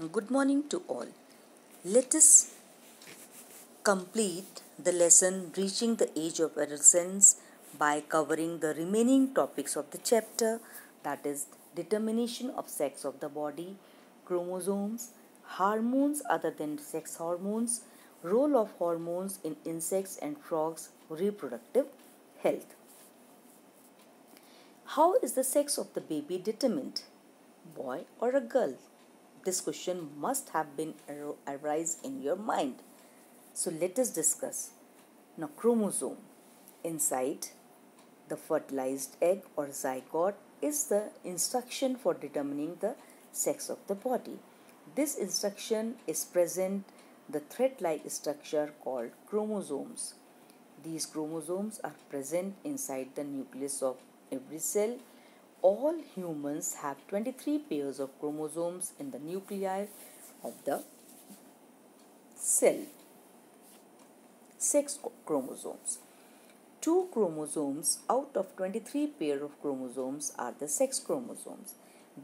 Good morning to all. Let us complete the lesson Reaching the Age of Adolescence by covering the remaining topics of the chapter that is, determination of sex of the body, chromosomes, hormones other than sex hormones, role of hormones in insects and frogs, reproductive health. How is the sex of the baby determined? Boy or a girl? This question must have been arise in your mind. So let us discuss. Now chromosome inside the fertilized egg or zygote is the instruction for determining the sex of the body. This instruction is present the thread-like structure called chromosomes. These chromosomes are present inside the nucleus of every cell all humans have 23 pairs of chromosomes in the nuclei of the cell. Sex chromosomes. Two chromosomes out of 23 pair of chromosomes are the sex chromosomes.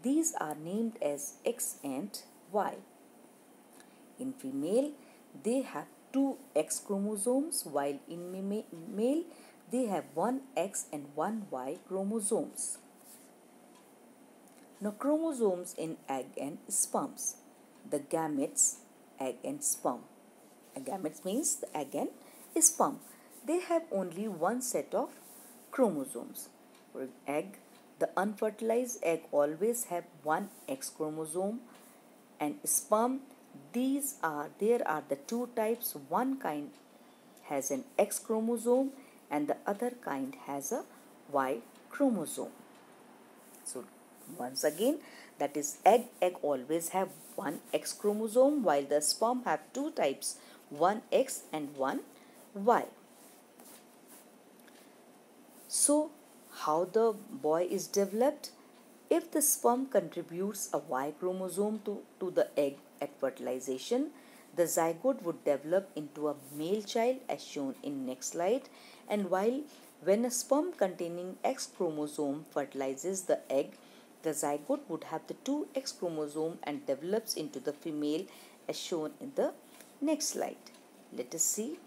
These are named as X and Y. In female, they have two X chromosomes while in male, they have one X and one Y chromosomes. Now, chromosomes in egg and sperms. The gametes, egg and sperm. A gametes means the egg and sperm. They have only one set of chromosomes. For egg, the unfertilized egg always have one X chromosome and sperm these are there are the two types one kind has an X chromosome and the other kind has a Y chromosome. Once again, that is egg, egg always have one X chromosome while the sperm have two types, one X and one Y. So, how the boy is developed? If the sperm contributes a Y chromosome to, to the egg at fertilization, the zygote would develop into a male child as shown in next slide and while when a sperm containing X chromosome fertilizes the egg, the zygote would have the two X chromosome and develops into the female as shown in the next slide. Let us see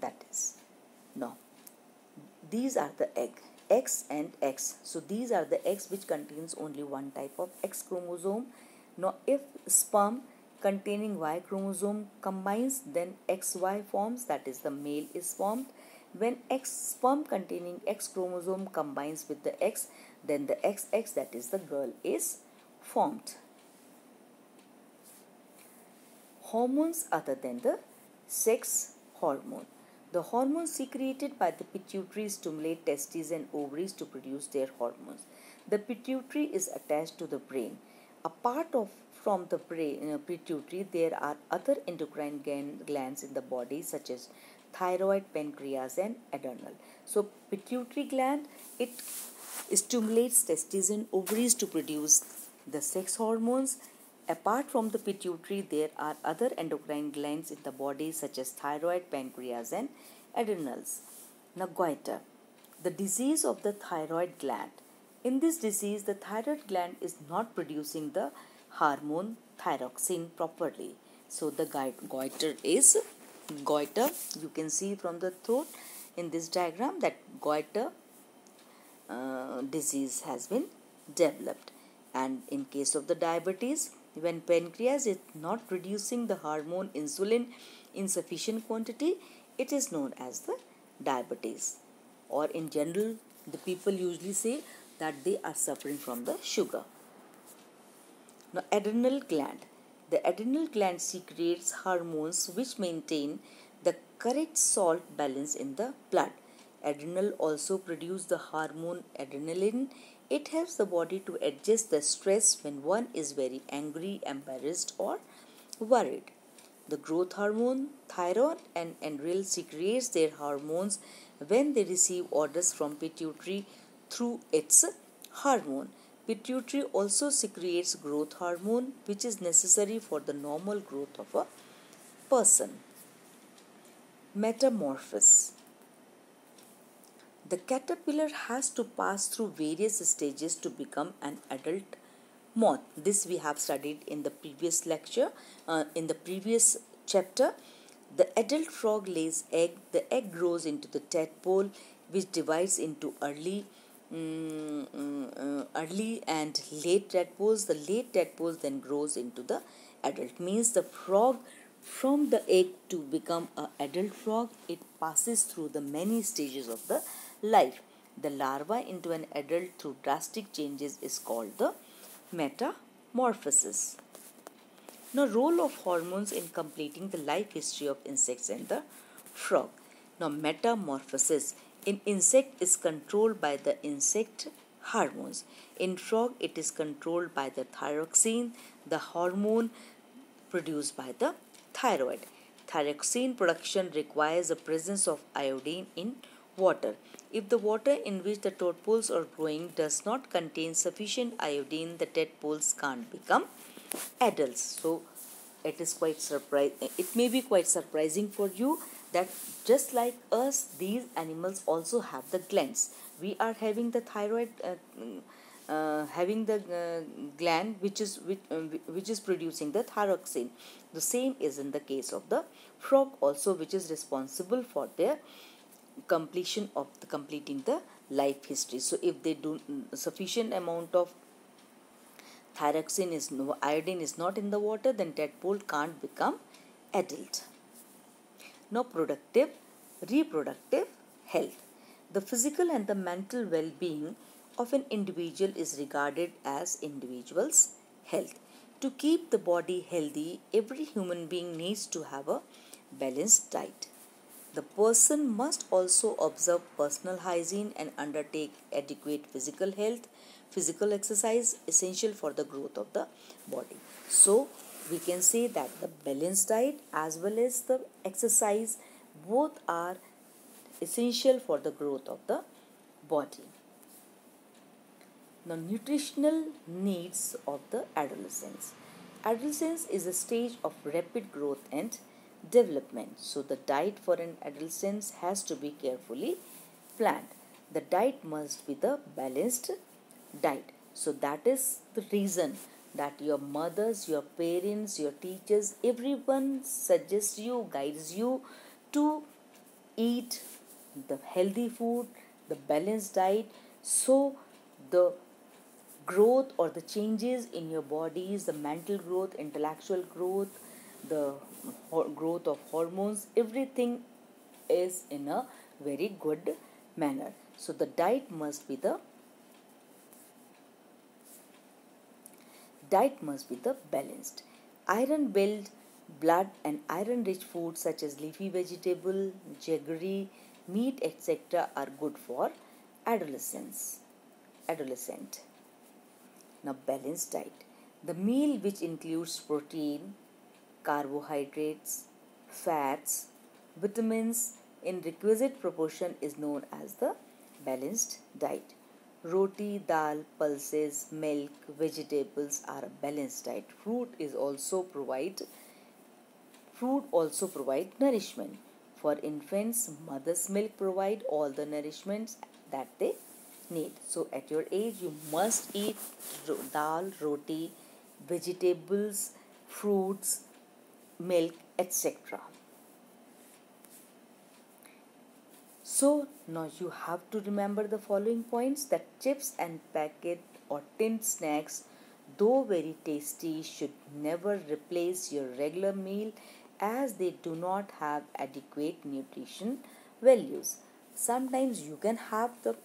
that is. Now, these are the egg X and X. So these are the X which contains only one type of X chromosome. Now if sperm containing Y chromosome combines then XY forms that is the male is formed. When X sperm containing X chromosome combines with the X then the XX that is the girl is formed. Hormones other than the sex hormone. The hormones secreted by the pituitary stimulate testes and ovaries to produce their hormones. The pituitary is attached to the brain. Apart of from the brain, uh, pituitary, there are other endocrine glands in the body such as thyroid, pancreas and adrenal. So pituitary gland, it stimulates testes and ovaries to produce the sex hormones. Apart from the pituitary, there are other endocrine glands in the body such as thyroid, pancreas and adrenals. Now goiter, the disease of the thyroid gland. In this disease, the thyroid gland is not producing the hormone thyroxine properly. So the goiter is goiter. You can see from the throat in this diagram that goiter uh, disease has been developed. And in case of the diabetes when pancreas is not producing the hormone insulin in sufficient quantity it is known as the diabetes. Or in general the people usually say that they are suffering from the sugar. Now adrenal gland the adrenal gland secretes hormones which maintain the correct salt balance in the blood Adrenal also produce the hormone adrenaline. It helps the body to adjust the stress when one is very angry, embarrassed or worried. The growth hormone, thyroid and adrenal secretes their hormones when they receive orders from pituitary through its hormone. Pituitary also secretes growth hormone which is necessary for the normal growth of a person. Metamorphosis the caterpillar has to pass through various stages to become an adult moth. This we have studied in the previous lecture, uh, in the previous chapter. The adult frog lays egg. The egg grows into the tadpole, which divides into early, early and late tadpoles. The late tadpoles then grows into the adult. Means the frog from the egg to become a adult frog, it passes through the many stages of the life. The larva into an adult through drastic changes is called the metamorphosis. Now, role of hormones in completing the life history of insects and the frog. Now, metamorphosis in insect is controlled by the insect hormones. In frog, it is controlled by the thyroxine, the hormone produced by the thyroid. Thyroxine production requires the presence of iodine in water. If the water in which the tadpoles are growing does not contain sufficient iodine, the tadpoles can't become adults. So it is quite surprising. It may be quite surprising for you that just like us, these animals also have the glands. We are having the thyroid. Uh, uh, having the uh, gland which is which, uh, which is producing the thyroxine the same is in the case of the frog also which is responsible for their completion of the completing the life history so if they do sufficient amount of thyroxine is no iodine is not in the water then tadpole can't become adult. Now productive reproductive health. The physical and the mental well-being of an individual is regarded as individual's health. To keep the body healthy every human being needs to have a balanced diet the person must also observe personal hygiene and undertake adequate physical health, physical exercise essential for the growth of the body. So, we can say that the balanced diet as well as the exercise both are essential for the growth of the body. Now, nutritional needs of the adolescence. Adolescence is a stage of rapid growth and development. So, the diet for an adolescent has to be carefully planned. The diet must be the balanced diet. So, that is the reason that your mothers, your parents, your teachers, everyone suggests you, guides you to eat the healthy food, the balanced diet. So, the growth or the changes in your bodies, the mental growth, intellectual growth, the growth of hormones everything is in a very good manner. So the diet must be the diet must be the balanced. Iron build blood and iron rich foods such as leafy vegetable jaggery meat etc are good for adolescents adolescent. Now balanced diet. The meal which includes protein carbohydrates, fats, vitamins in requisite proportion is known as the balanced diet. Roti, dal, pulses, milk, vegetables are a balanced diet. Fruit is also provide fruit also provide nourishment. For infants, mother's milk provide all the nourishments that they need. So at your age you must eat dal, roti, vegetables, fruits, milk, etc. So now you have to remember the following points that chips and packet or tinned snacks though very tasty should never replace your regular meal as they do not have adequate nutrition values. Sometimes you can have the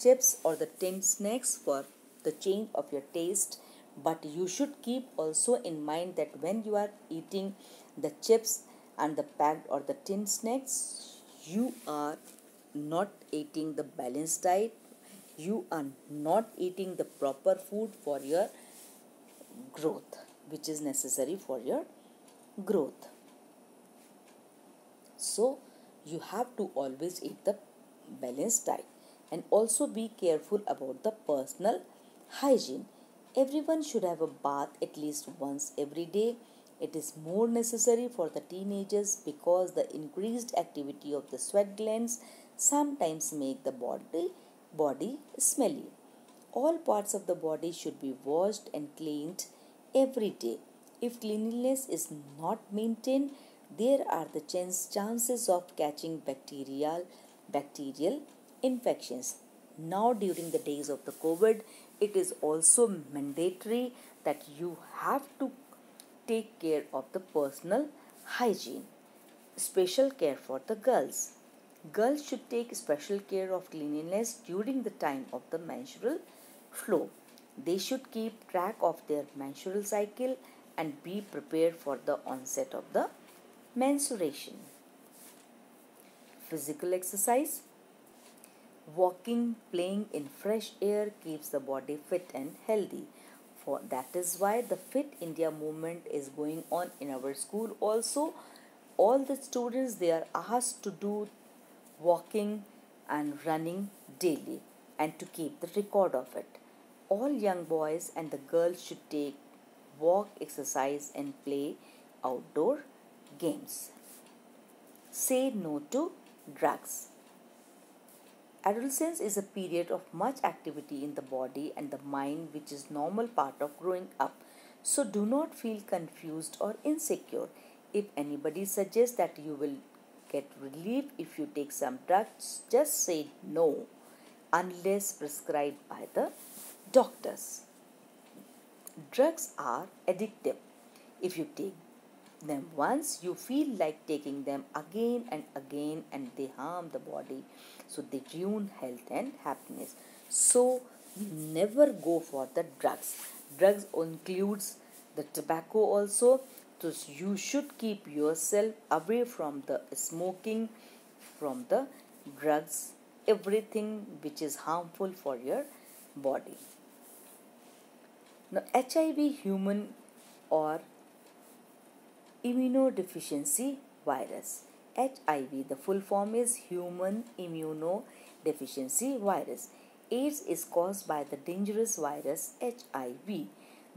chips or the tinned snacks for the change of your taste but you should keep also in mind that when you are eating the chips and the packed or the tin snacks, you are not eating the balanced diet. You are not eating the proper food for your growth, which is necessary for your growth. So, you have to always eat the balanced diet and also be careful about the personal hygiene. Everyone should have a bath at least once every day it is more necessary for the teenagers because the increased activity of the sweat glands sometimes make the body body smelly. All parts of the body should be washed and cleaned every day. If cleanliness is not maintained, there are the chance, chances of catching bacterial bacterial infections. Now during the days of the COVID, it is also mandatory that you have to take care of the personal hygiene. Special care for the girls. Girls should take special care of cleanliness during the time of the menstrual flow. They should keep track of their menstrual cycle and be prepared for the onset of the menstruation. Physical exercise. Walking, playing in fresh air keeps the body fit and healthy. For that is why the Fit India movement is going on in our school also. All the students they are asked to do walking and running daily and to keep the record of it. All young boys and the girls should take walk, exercise and play outdoor games. Say no to drugs. Adolescence is a period of much activity in the body and the mind, which is normal part of growing up. So do not feel confused or insecure. If anybody suggests that you will get relief if you take some drugs, just say no unless prescribed by the doctors. Drugs are addictive. If you take them once, you feel like taking them again and again, and they harm the body. So they ruin health and happiness. So never go for the drugs. Drugs includes the tobacco also. So you should keep yourself away from the smoking, from the drugs, everything which is harmful for your body. Now, HIV human or immunodeficiency virus. HIV, the full form is human immunodeficiency virus. AIDS is caused by the dangerous virus HIV.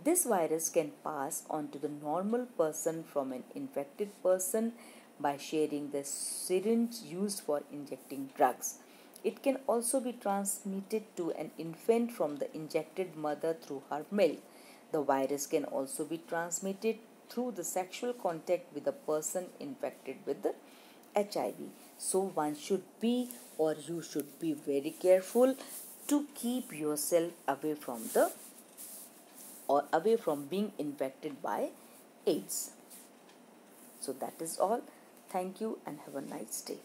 This virus can pass on to the normal person from an infected person by sharing the syringe used for injecting drugs. It can also be transmitted to an infant from the injected mother through her milk. The virus can also be transmitted through the sexual contact with a person infected with HIV. So one should be or you should be very careful to keep yourself away from the or away from being infected by AIDS. So that is all. Thank you and have a nice day.